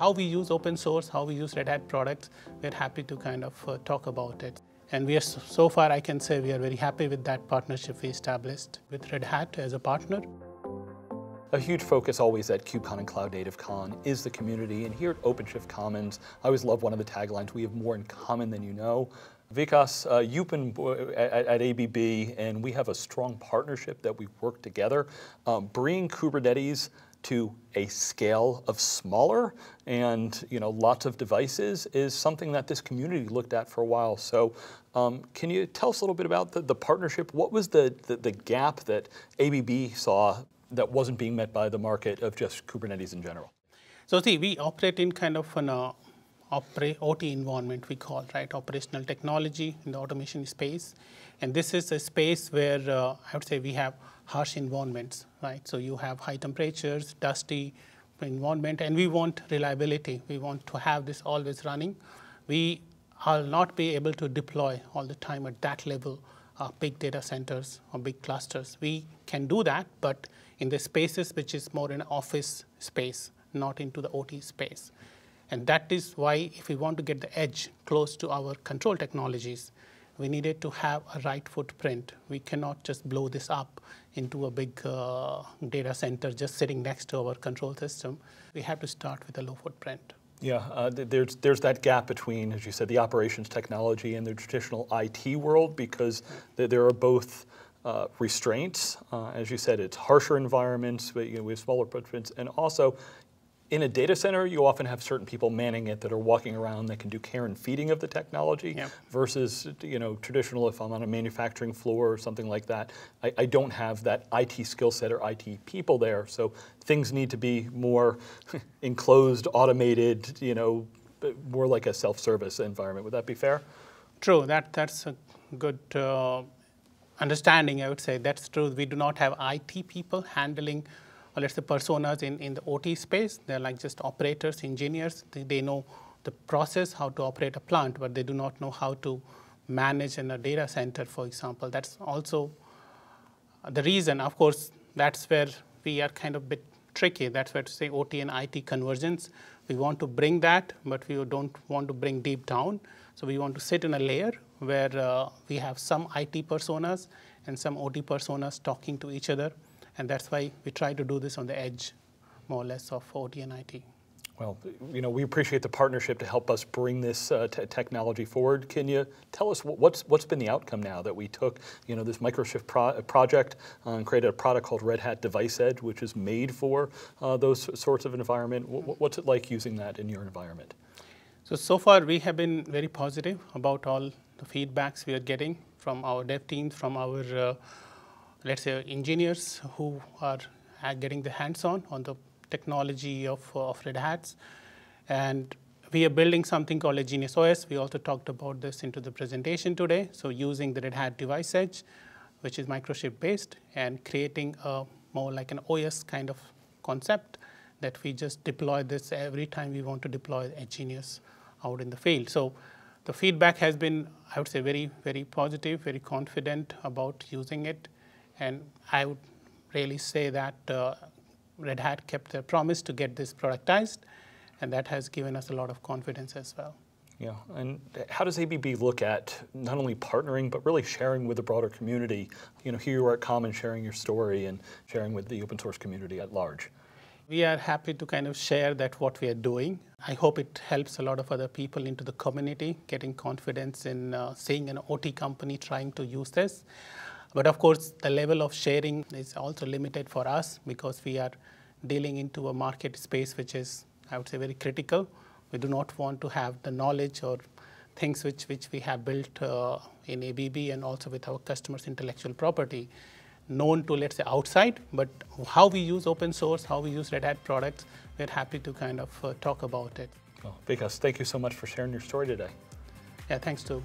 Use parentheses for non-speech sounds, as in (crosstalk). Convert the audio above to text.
how we use open source, how we use Red Hat products, we're happy to kind of uh, talk about it. And we are so far, I can say we are very happy with that partnership we established with Red Hat as a partner. A huge focus always at KubeCon and Cloud Native Con is the community. And here at OpenShift Commons, I always love one of the taglines, we have more in common than you know. Vikas, uh, you've been at, at, ABB, and we have a strong partnership that we work together, um, bringing Kubernetes to a scale of smaller and you know lots of devices is something that this community looked at for a while. So um, can you tell us a little bit about the, the partnership? What was the, the, the gap that ABB saw that wasn't being met by the market of just Kubernetes in general? So see, we operate in kind of an uh, OT environment we call, right? Operational technology in the automation space. And this is a space where uh, I would say we have harsh environments, right? So you have high temperatures, dusty environment, and we want reliability. We want to have this always running. We will not be able to deploy all the time at that level uh, big data centers or big clusters. We can do that, but in the spaces which is more an office space, not into the OT space. And that is why if we want to get the edge close to our control technologies, we needed to have a right footprint. We cannot just blow this up into a big uh, data center just sitting next to our control system. We have to start with a low footprint. Yeah, uh, there's, there's that gap between, as you said, the operations technology and the traditional IT world because there are both uh, restraints. Uh, as you said, it's harsher environments, but, you know, we have smaller footprints, and also in a data center, you often have certain people manning it that are walking around that can do care and feeding of the technology versus you know traditional if I'm on a manufacturing floor or something like that. I, I don't have that IT skill set or IT people there. So things need to be more (laughs) enclosed, automated, you know, more like a self-service environment. Would that be fair? True, that, that's a good uh, understanding, I would say. That's true. We do not have IT people handling let's say personas in, in the OT space. They're like just operators, engineers. They, they know the process, how to operate a plant, but they do not know how to manage in a data center, for example. That's also the reason, of course, that's where we are kind of bit tricky. That's where to say OT and IT convergence. We want to bring that, but we don't want to bring deep down. So we want to sit in a layer where uh, we have some IT personas and some OT personas talking to each other and that's why we try to do this on the edge, more or less, of OT and IT. Well, you know, we appreciate the partnership to help us bring this uh, technology forward. Can you tell us what's what's been the outcome now that we took, you know, this Microshift pro project uh, and created a product called Red Hat Device Edge, which is made for uh, those sorts of environment. What's it like using that in your environment? So so far we have been very positive about all the feedbacks we are getting from our dev teams, from our uh, let's say, engineers who are getting the hands-on on the technology of, of Red Hats. And we are building something called Edgenius OS. We also talked about this into the presentation today. So using the Red Hat Device Edge, which is MicroShift based, and creating a more like an OS kind of concept that we just deploy this every time we want to deploy Edgenius out in the field. So the feedback has been, I would say, very, very positive, very confident about using it. And I would really say that uh, Red Hat kept their promise to get this productized, and that has given us a lot of confidence as well. Yeah, and how does ABB look at not only partnering, but really sharing with the broader community? You know, here you are at Common sharing your story and sharing with the open source community at large. We are happy to kind of share that what we are doing. I hope it helps a lot of other people into the community, getting confidence in uh, seeing an OT company trying to use this. But of course, the level of sharing is also limited for us because we are dealing into a market space which is, I would say, very critical. We do not want to have the knowledge or things which, which we have built uh, in ABB and also with our customers' intellectual property known to, let's say, outside. But how we use open source, how we use Red Hat products, we're happy to kind of uh, talk about it. Well, Vikas, thank you so much for sharing your story today. Yeah, thanks to